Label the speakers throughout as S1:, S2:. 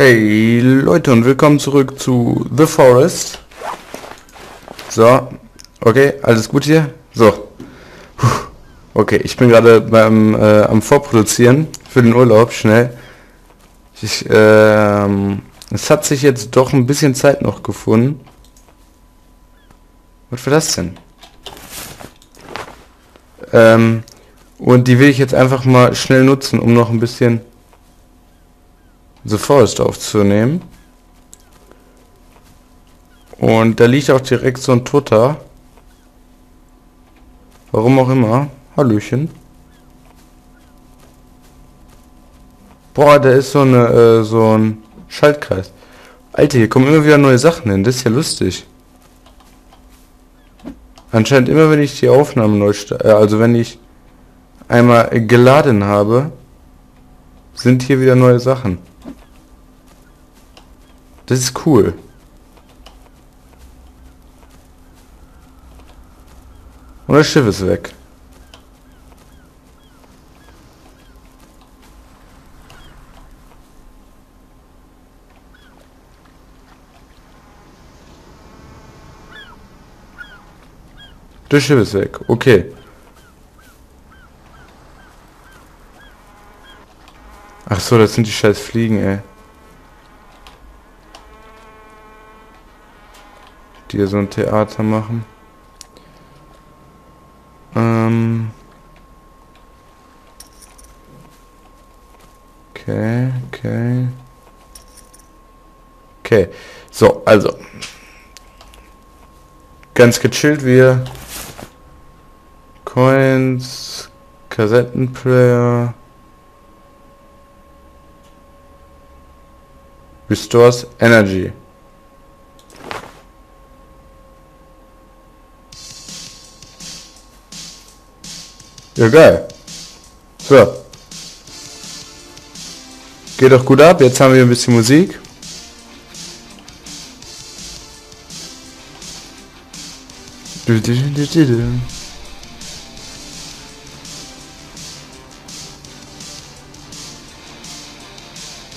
S1: Hey Leute und willkommen zurück zu The Forest. So, okay, alles gut hier? So. Puh. Okay, ich bin gerade beim äh, am Vorproduzieren für den Urlaub, schnell. Ich, ähm, es hat sich jetzt doch ein bisschen Zeit noch gefunden. Was war das denn? Ähm, und die will ich jetzt einfach mal schnell nutzen, um noch ein bisschen The Forest aufzunehmen. Und da liegt auch direkt so ein Toter. Warum auch immer. Hallöchen. Boah, da ist so eine äh, so ein Schaltkreis. Alter, hier kommen immer wieder neue Sachen hin. Das ist ja lustig. Anscheinend immer, wenn ich die Aufnahme neu äh, also wenn ich einmal geladen habe, sind hier wieder neue Sachen. Das ist cool. Und das Schiff ist weg. Das Schiff ist weg. Okay. Ach so, das sind die scheiß Fliegen, ey. Die hier so ein Theater machen. Ähm. Okay, okay. Okay. So, also. Ganz gechillt wir Coins, Kassettenplayer, restores energy. Ja, geil. So. Geht doch gut ab. Jetzt haben wir ein bisschen Musik.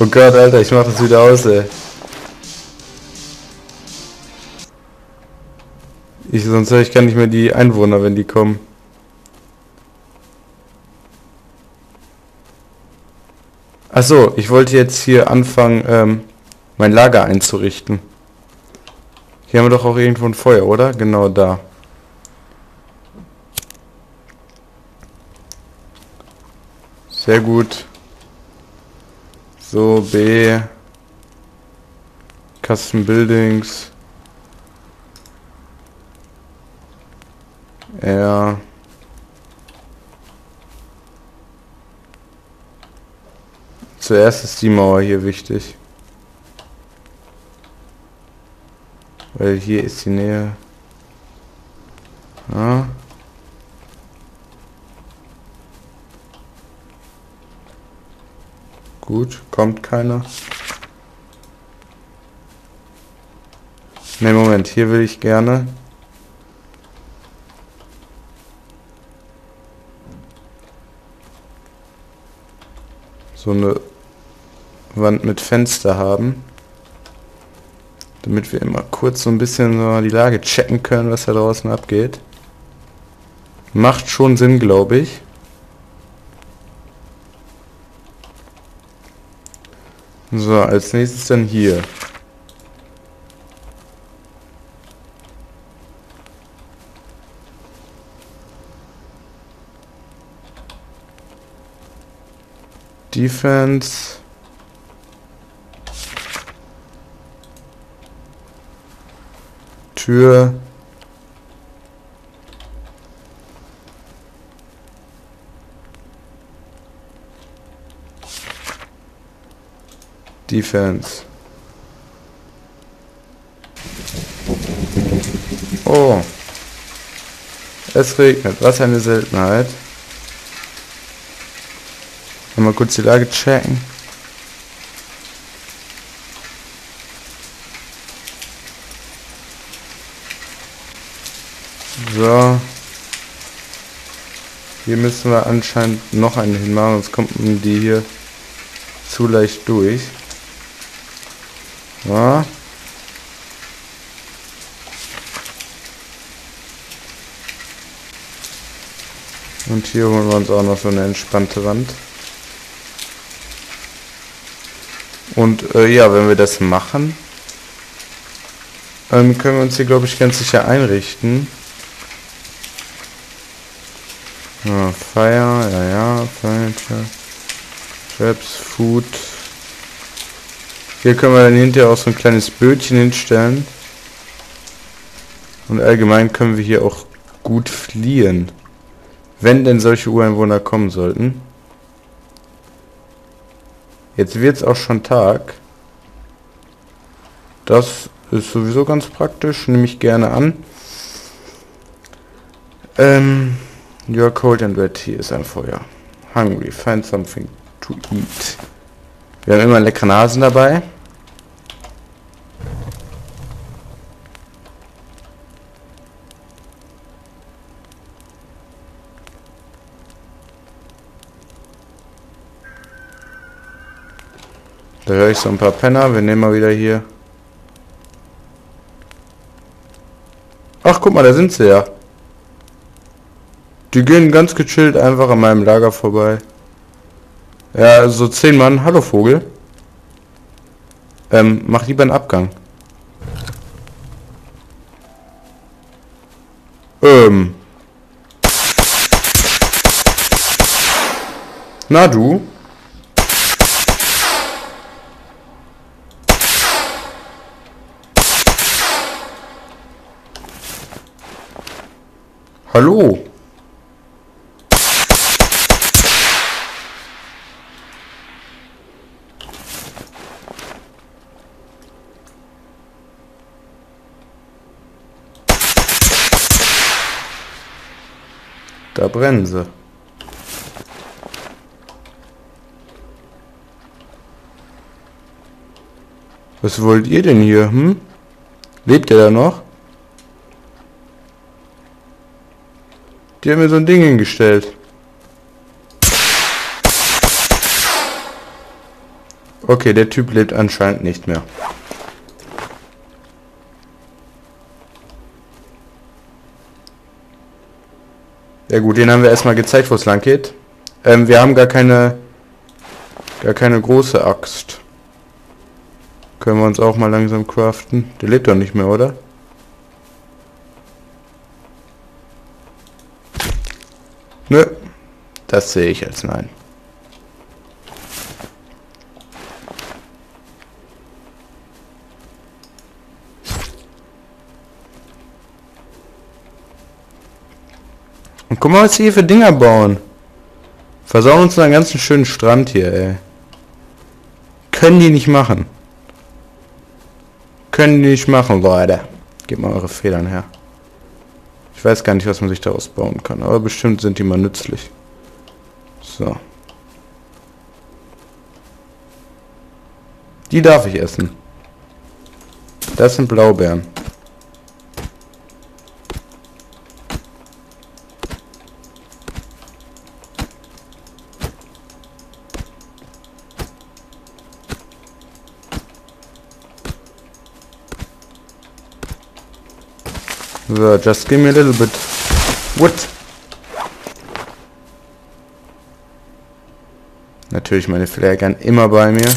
S1: Oh Gott, Alter, ich mach das wieder aus, ey. Ich, sonst höre ich gar nicht mehr die Einwohner, wenn die kommen. Achso, ich wollte jetzt hier anfangen, ähm, mein Lager einzurichten. Hier haben wir doch auch irgendwo ein Feuer, oder? Genau da. Sehr gut. So, B. Custom Buildings. R. Zuerst ist die Mauer hier wichtig. Weil hier ist die Nähe. Ja. Gut, kommt keiner. Ne, Moment, hier will ich gerne. So eine Wand mit Fenster haben. Damit wir immer kurz so ein bisschen so die Lage checken können, was da draußen abgeht. Macht schon Sinn, glaube ich. So, als nächstes dann hier. Defense. Tür. Defense. Oh. Es regnet. Was eine Seltenheit. Mal kurz die Lage checken. So. Hier müssen wir anscheinend noch eine hinmachen, sonst kommt die hier zu leicht durch. Ja. Und hier holen wir uns auch noch so eine entspannte Wand. Und äh, ja, wenn wir das machen, ähm, können wir uns hier, glaube ich, ganz sicher einrichten. Ja, Fire, ja, ja, Furniture, Traps, Food. Hier können wir dann hinterher auch so ein kleines Bötchen hinstellen. Und allgemein können wir hier auch gut fliehen. Wenn denn solche Ureinwohner kommen sollten. Jetzt wird es auch schon Tag. Das ist sowieso ganz praktisch, nehme ich gerne an. Ähm, you're cold and wet, hier ist ein Feuer. Hungry, find something to eat. Wir haben immer leckere Nasen dabei. Da höre ich so ein paar Penner. Wir nehmen mal wieder hier. Ach, guck mal, da sind sie ja. Die gehen ganz gechillt einfach an meinem Lager vorbei. Ja, so zehn Mann. Hallo Vogel. Ähm, mach lieber einen Abgang. Ähm. Na du? Hallo? Sie. Was wollt ihr denn hier, hm? Lebt ihr da noch? Die haben mir so ein Ding hingestellt. Okay, der Typ lebt anscheinend nicht mehr. Ja gut, den haben wir erstmal gezeigt, wo es lang geht. Ähm, wir haben gar keine gar keine große Axt. Können wir uns auch mal langsam craften. Der lebt doch nicht mehr, oder? Nö, das sehe ich als nein. Und guck mal, was sie hier für Dinger bauen. Versauen uns einen ganzen schönen Strand hier, ey. Können die nicht machen. Können die nicht machen, Leute. Gebt mal eure Federn her. Ich weiß gar nicht, was man sich daraus bauen kann, aber bestimmt sind die mal nützlich. So. Die darf ich essen. Das sind Blaubeeren. So, just give me a little bit. What? Natürlich meine Flare Gun immer bei mir.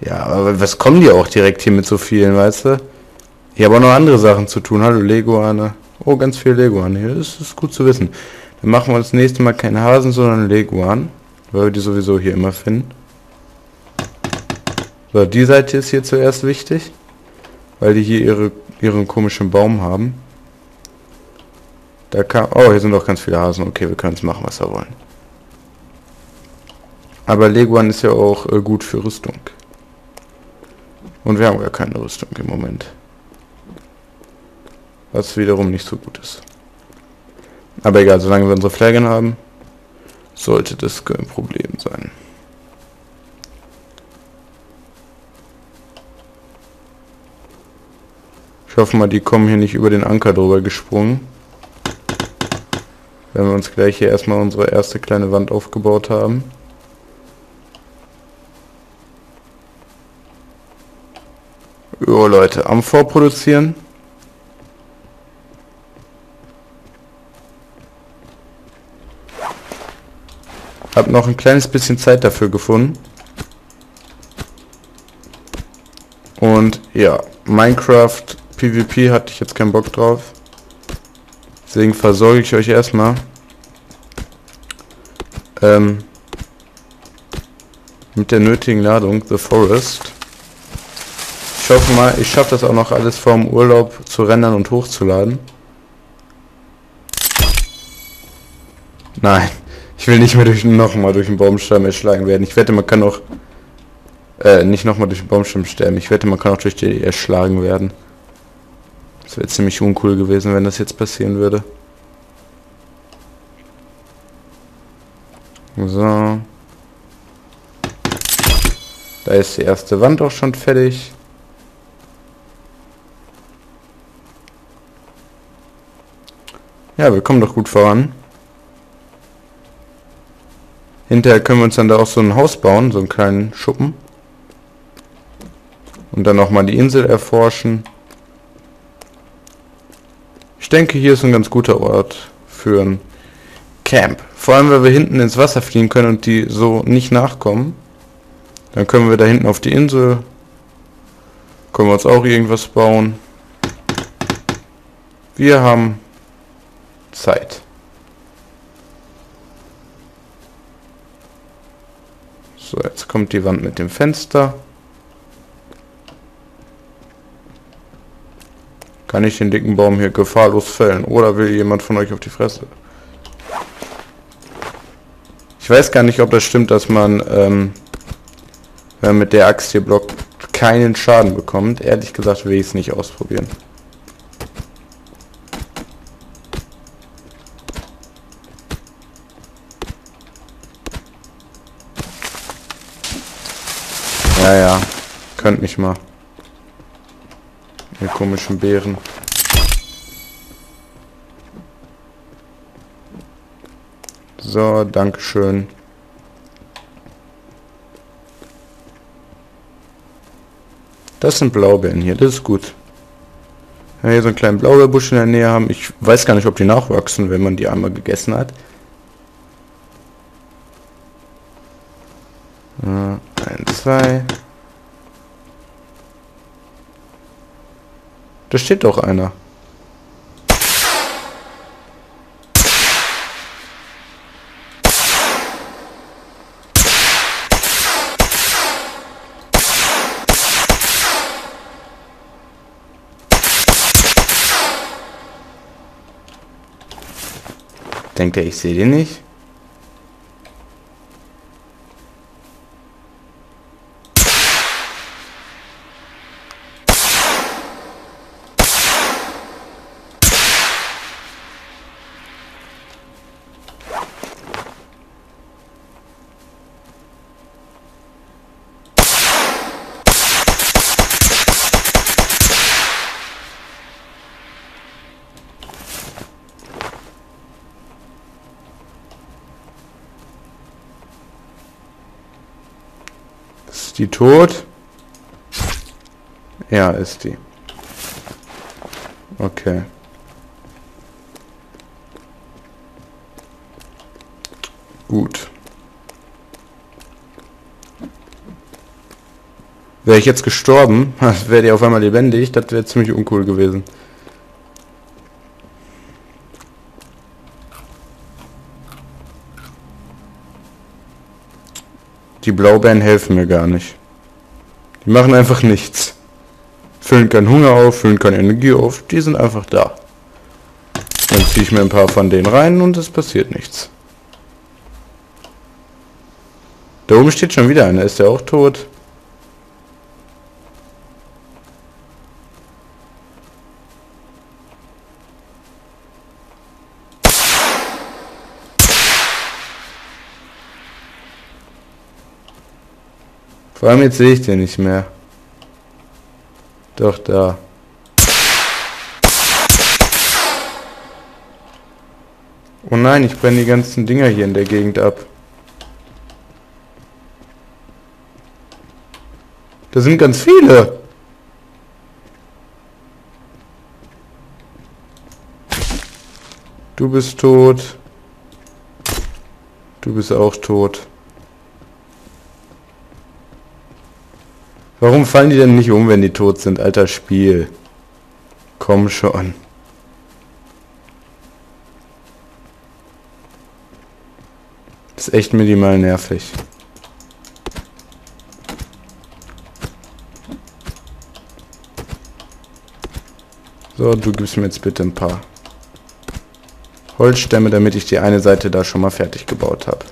S1: Ja, aber was kommen die auch direkt hier mit so vielen, weißt du? Ich habe auch noch andere Sachen zu tun. Hallo Leguane. Oh, ganz viel Leguane hier. Das ist gut zu wissen. Dann machen wir das nächste Mal keine Hasen, sondern Leguan. Weil wir die sowieso hier immer finden. So, die Seite ist hier zuerst wichtig, weil die hier ihre, ihren komischen Baum haben. Da kam, oh, hier sind doch ganz viele Hasen. Okay, wir können es machen, was wir wollen. Aber Leguan ist ja auch äh, gut für Rüstung. Und wir haben gar keine Rüstung im Moment. Was wiederum nicht so gut ist. Aber egal, solange wir unsere Flaggen haben, sollte das kein Problem sein. Hoffe mal, die kommen hier nicht über den Anker drüber gesprungen. Wenn wir uns gleich hier erstmal unsere erste kleine Wand aufgebaut haben. Jo Leute, am Vorproduzieren. Hab noch ein kleines bisschen Zeit dafür gefunden. Und ja, Minecraft PvP hatte ich jetzt keinen Bock drauf. Deswegen versorge ich euch erstmal ähm, mit der nötigen Ladung The Forest. Ich hoffe mal, ich schaffe das auch noch alles vorm Urlaub zu rendern und hochzuladen. Nein, ich will nicht mehr durch nochmal durch den Baumstamm erschlagen werden. Ich wette, man kann auch äh, nicht nochmal durch den Baumstamm sterben. Ich wette, man kann auch durch die erschlagen werden. Das wäre ziemlich uncool gewesen, wenn das jetzt passieren würde. So. Da ist die erste Wand auch schon fertig. Ja, wir kommen doch gut voran. Hinterher können wir uns dann da auch so ein Haus bauen, so einen kleinen Schuppen. Und dann nochmal die Insel erforschen denke, hier ist ein ganz guter Ort für ein Camp. Vor allem, weil wir hinten ins Wasser fliegen können und die so nicht nachkommen. Dann können wir da hinten auf die Insel. Können wir uns auch irgendwas bauen. Wir haben Zeit. So, jetzt kommt die Wand mit dem Fenster. Kann ich den dicken Baum hier gefahrlos fällen? Oder will jemand von euch auf die Fresse? Ich weiß gar nicht, ob das stimmt, dass man, ähm, wenn man mit der Axt hier blockt, keinen Schaden bekommt. Ehrlich gesagt will ich es nicht ausprobieren. Ja, ja. Könnt mich mal. Ihr komischen Bären. So, Dankeschön. Das sind Blaubeeren hier, das ist gut. Wenn wir hier so einen kleinen Blaubeerbusch in der Nähe haben, ich weiß gar nicht, ob die nachwachsen, wenn man die einmal gegessen hat. Äh, ein, zwei, Da steht doch einer. Denkt er, ich sehe den nicht? Die tot? Ja, ist die. Okay. Gut. Wäre ich jetzt gestorben, wäre die auf einmal lebendig, das wäre ziemlich uncool gewesen. Die Blaubeeren helfen mir gar nicht. Die machen einfach nichts. Füllen keinen Hunger auf, füllen keine Energie auf, die sind einfach da. Dann ziehe ich mir ein paar von denen rein und es passiert nichts. Da oben steht schon wieder einer, ist der auch tot? Vor allem jetzt sehe ich den nicht mehr. Doch, da. Oh nein, ich brenne die ganzen Dinger hier in der Gegend ab. Da sind ganz viele. Du bist tot. Du bist auch tot. Warum fallen die denn nicht um, wenn die tot sind? Alter Spiel. Komm schon. Das ist echt minimal nervig. So, du gibst mir jetzt bitte ein paar Holzstämme, damit ich die eine Seite da schon mal fertig gebaut habe.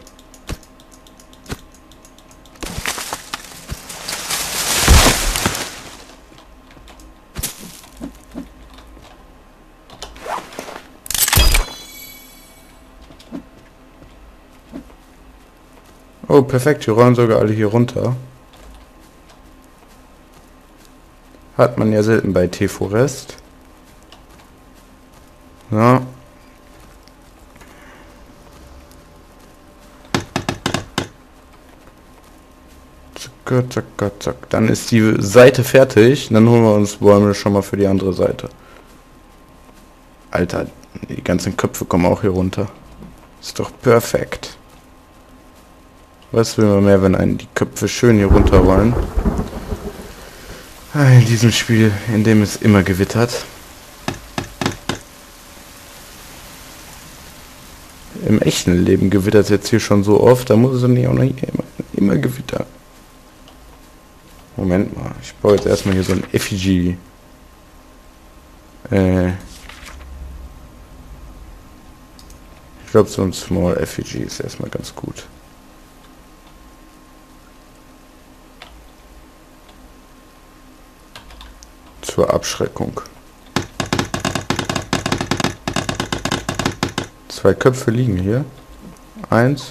S1: Perfekt, die rollen sogar alle hier runter. Hat man ja selten bei T-Forest. Ja. Zack, zack, zack. Dann ist die Seite fertig. Dann holen wir uns Bäume schon mal für die andere Seite. Alter, die ganzen Köpfe kommen auch hier runter. Ist doch perfekt. Was will man mehr, wenn einen die Köpfe schön hier runterrollen? Ah, in diesem Spiel, in dem es immer gewittert. Im echten Leben gewittert es jetzt hier schon so oft, da muss es nicht auch noch immer, immer gewittern. Moment mal, ich baue jetzt erstmal hier so ein Effigy. Äh ich glaube, so ein Small Effigy ist erstmal ganz gut. Zur Abschreckung. Zwei Köpfe liegen hier. Eins.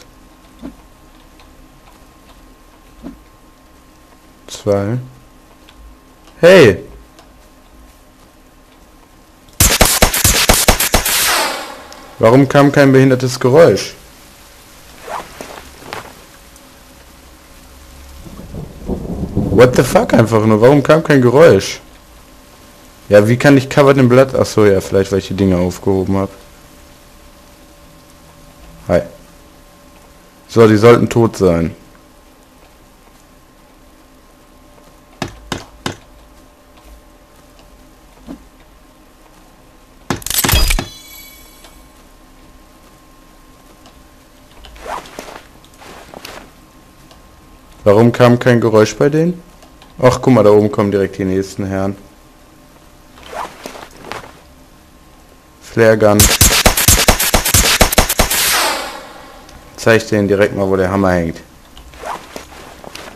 S1: Zwei. Hey! Warum kam kein behindertes Geräusch? What the fuck einfach nur? Warum kam kein Geräusch? Ja, wie kann ich covered im Blatt? Achso, ja, vielleicht weil ich die Dinge aufgehoben habe. Hi. So, die sollten tot sein. Warum kam kein Geräusch bei denen? Ach, guck mal, da oben kommen direkt die nächsten Herren. Flare Gun. ich denen direkt mal, wo der Hammer hängt.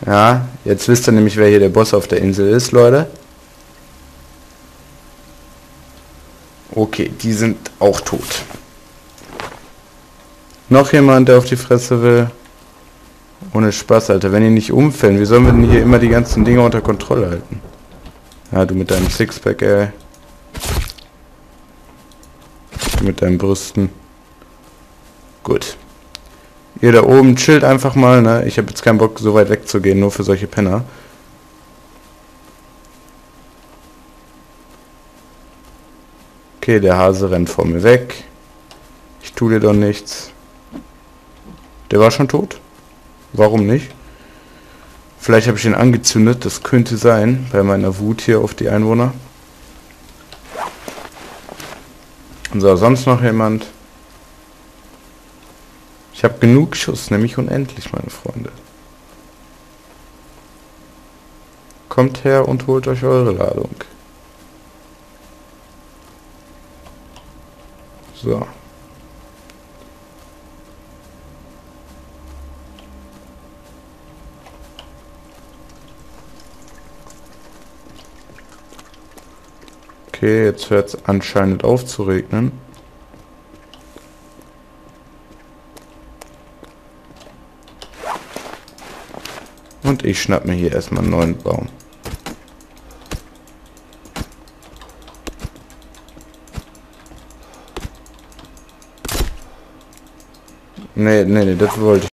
S1: Ja, jetzt wisst ihr nämlich, wer hier der Boss auf der Insel ist, Leute. Okay, die sind auch tot. Noch jemand, der auf die Fresse will? Ohne Spaß, Alter. Wenn die nicht umfällen, wie sollen wir denn hier immer die ganzen Dinge unter Kontrolle halten? Ja, du mit deinem Sixpack, ey. Du mit deinen Brüsten. Gut. Ihr da oben chillt einfach mal, ne? Ich habe jetzt keinen Bock, so weit wegzugehen, nur für solche Penner. Okay, der Hase rennt vor mir weg. Ich tue dir doch nichts. Der war schon tot? Warum nicht? Vielleicht habe ich ihn angezündet, das könnte sein, bei meiner Wut hier auf die Einwohner. So, sonst noch jemand? Ich habe genug Schuss, nämlich unendlich, meine Freunde. Kommt her und holt euch eure Ladung. So. Okay, jetzt hört es anscheinend auf zu regnen. Und ich schnapp mir hier erstmal einen neuen Baum. Nee, nee, nee, das wollte ich.